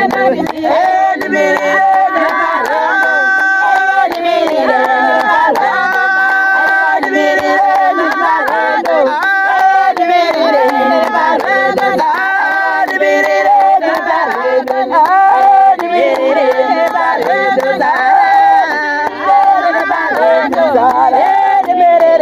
Hey,